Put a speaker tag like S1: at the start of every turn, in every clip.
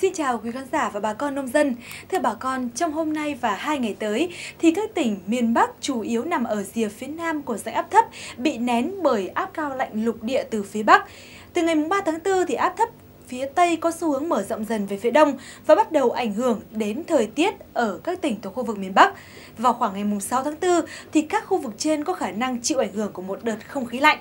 S1: xin chào quý khán giả và bà con nông dân. Thưa bà con, trong hôm nay và hai ngày tới thì các tỉnh miền Bắc chủ yếu nằm ở rìa phía nam của dãy áp thấp bị nén bởi áp cao lạnh lục địa từ phía Bắc. Từ ngày 3 tháng 4 thì áp thấp phía Tây có xu hướng mở rộng dần về phía Đông và bắt đầu ảnh hưởng đến thời tiết ở các tỉnh thuộc khu vực miền Bắc. Vào khoảng ngày 6 tháng 4 thì các khu vực trên có khả năng chịu ảnh hưởng của một đợt không khí lạnh.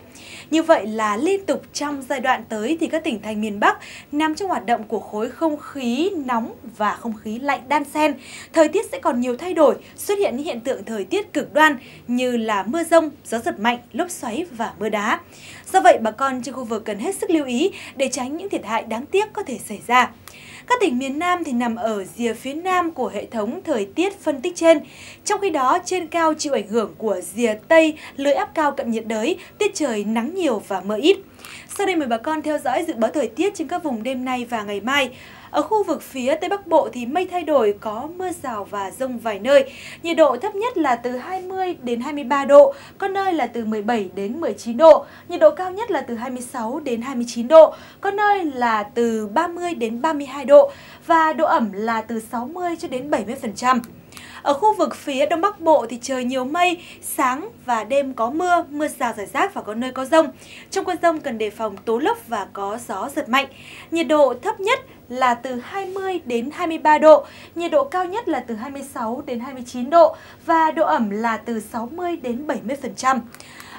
S1: Như vậy là liên tục trong giai đoạn tới thì các tỉnh thành miền Bắc nằm trong hoạt động của khối không khí nóng và không khí lạnh đan xen. Thời tiết sẽ còn nhiều thay đổi, xuất hiện những hiện tượng thời tiết cực đoan như là mưa rông, gió giật mạnh, lốc xoáy và mưa đá. Do vậy, bà con trên khu vực cần hết sức lưu ý để tránh những thiệt hại đáng đáng tiếc có thể xảy ra. Các tỉnh miền Nam thì nằm ở rìa phía nam của hệ thống thời tiết phân tích trên. Trong khi đó, trên cao chịu ảnh hưởng của rìa Tây, lưỡi áp cao cận nhiệt đới, tiết trời nắng nhiều và mưa ít. Sau đây mời bà con theo dõi dự báo thời tiết trên các vùng đêm nay và ngày mai. Ở khu vực phía Tây Bắc Bộ thì mây thay đổi, có mưa rào và rông vài nơi. Nhiệt độ thấp nhất là từ 20 đến 23 độ, có nơi là từ 17 đến 19 độ. Nhiệt độ cao nhất là từ 26 đến 29 độ, có nơi là từ 30 đến 32 32 độ và độ ẩm là từ 60 cho đến 70%. Ở khu vực phía Đông Bắc Bộ thì trời nhiều mây, sáng và đêm có mưa, mưa rào rải rác và có nơi có rông. Trong cơn rông cần đề phòng tố lốc và có gió giật mạnh. Nhiệt độ thấp nhất là từ 20 đến 23 độ, nhiệt độ cao nhất là từ 26 đến 29 độ và độ ẩm là từ 60 đến 70%.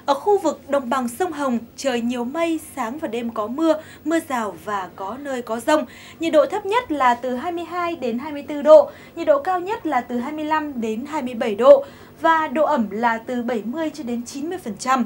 S1: Ở khu vực đồng bằng sông Hồng, trời nhiều mây, sáng và đêm có mưa, mưa rào và có nơi có rông. Nhiệt độ thấp nhất là từ 22 đến 24 độ, nhiệt độ cao nhất là từ 25 đến 27 độ và độ ẩm là từ 70 cho đến 90%.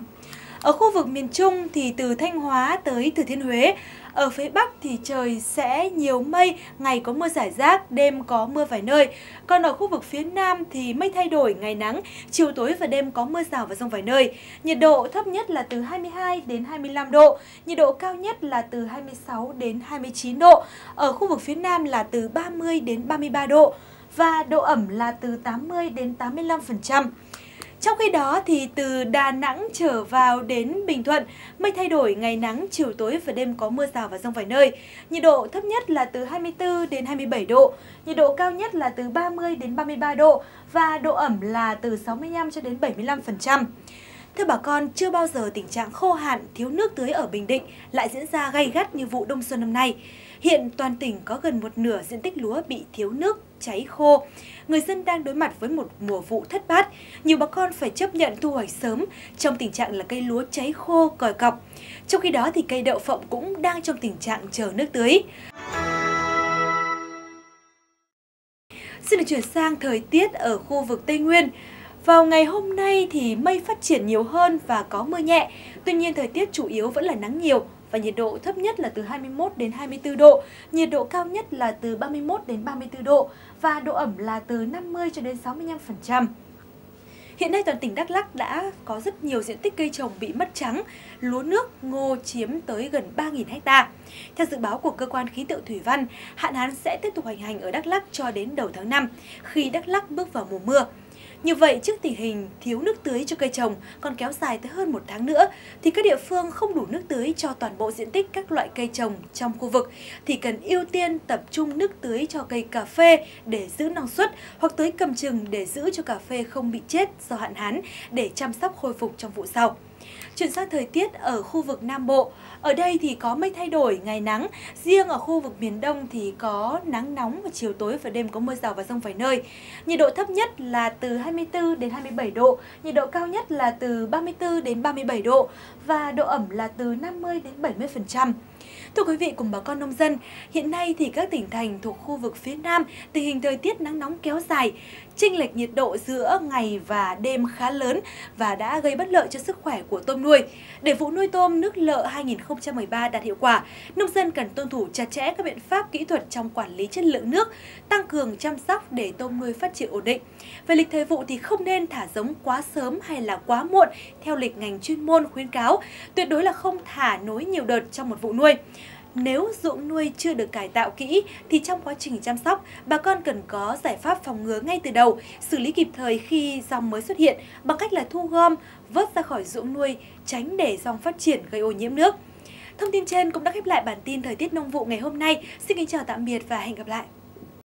S1: Ở khu vực miền Trung thì từ Thanh Hóa tới Thừa Thiên Huế, ở phía Bắc thì trời sẽ nhiều mây, ngày có mưa rải rác, đêm có mưa vài nơi. Còn ở khu vực phía Nam thì mây thay đổi, ngày nắng, chiều tối và đêm có mưa rào và rông vài nơi. Nhiệt độ thấp nhất là từ 22 đến 25 độ, nhiệt độ cao nhất là từ 26 đến 29 độ. Ở khu vực phía Nam là từ 30 đến 33 độ và độ ẩm là từ 80 đến 85%. Trong khi đó thì từ Đà Nẵng trở vào đến Bình Thuận, mây thay đổi, ngày nắng, chiều tối và đêm có mưa rào và rông vài nơi. Nhiệt độ thấp nhất là từ 24 đến 27 độ, nhiệt độ cao nhất là từ 30 đến 33 độ và độ ẩm là từ 65 cho đến 75%. Thưa bà con, chưa bao giờ tình trạng khô hạn, thiếu nước tưới ở Bình Định lại diễn ra gay gắt như vụ đông xuân năm nay. Hiện toàn tỉnh có gần một nửa diện tích lúa bị thiếu nước, cháy khô. Người dân đang đối mặt với một mùa vụ thất bát. Nhiều bà con phải chấp nhận thu hoạch sớm trong tình trạng là cây lúa cháy khô, còi cọc. Trong khi đó thì cây đậu phộng cũng đang trong tình trạng chờ nước tưới. Xin được chuyển sang thời tiết ở khu vực Tây Nguyên. Vào ngày hôm nay thì mây phát triển nhiều hơn và có mưa nhẹ. Tuy nhiên thời tiết chủ yếu vẫn là nắng nhiều và nhiệt độ thấp nhất là từ 21 đến 24 độ, nhiệt độ cao nhất là từ 31 đến 34 độ và độ ẩm là từ 50 cho đến 65%. Hiện nay toàn tỉnh Đắk Lắk đã có rất nhiều diện tích cây trồng bị mất trắng, lúa nước, ngô chiếm tới gần 3.000 ha. Theo dự báo của cơ quan khí tượng thủy văn, hạn hán sẽ tiếp tục hành hành ở Đắk Lắk cho đến đầu tháng 5 khi Đắk Lắk bước vào mùa mưa. Như vậy, trước tình hình thiếu nước tưới cho cây trồng còn kéo dài tới hơn một tháng nữa, thì các địa phương không đủ nước tưới cho toàn bộ diện tích các loại cây trồng trong khu vực, thì cần ưu tiên tập trung nước tưới cho cây cà phê để giữ năng suất hoặc tưới cầm chừng để giữ cho cà phê không bị chết do hạn hán để chăm sóc khôi phục trong vụ sau. Chuyển sang thời tiết ở khu vực Nam Bộ. Ở đây thì có mây thay đổi, ngày nắng. Riêng ở khu vực miền Đông thì có nắng nóng và chiều tối và đêm có mưa rào và rông vài nơi. Nhiệt độ thấp nhất là từ 24 đến 27 độ, nhiệt độ cao nhất là từ 34 đến 37 độ và độ ẩm là từ 50 đến 70%. Thưa quý vị cùng bà con nông dân, hiện nay thì các tỉnh thành thuộc khu vực phía Nam tình hình thời tiết nắng nóng kéo dài, chênh lệch nhiệt độ giữa ngày và đêm khá lớn và đã gây bất lợi cho sức khỏe của tôm nuôi. Để vụ nuôi tôm nước lợ 2013 đạt hiệu quả, nông dân cần tuân thủ chặt chẽ các biện pháp kỹ thuật trong quản lý chất lượng nước, tăng cường chăm sóc để tôm nuôi phát triển ổn định. Về lịch thời vụ thì không nên thả giống quá sớm hay là quá muộn theo lịch ngành chuyên môn khuyến cáo, tuyệt đối là không thả nối nhiều đợt trong một vụ nuôi. Nếu ruộng nuôi chưa được cải tạo kỹ thì trong quá trình chăm sóc, bà con cần có giải pháp phòng ngừa ngay từ đầu, xử lý kịp thời khi rong mới xuất hiện bằng cách là thu gom, vớt ra khỏi ruộng nuôi, tránh để rong phát triển gây ô nhiễm nước. Thông tin trên cũng đã khép lại bản tin thời tiết nông vụ ngày hôm nay. Xin kính chào tạm biệt và hẹn gặp lại.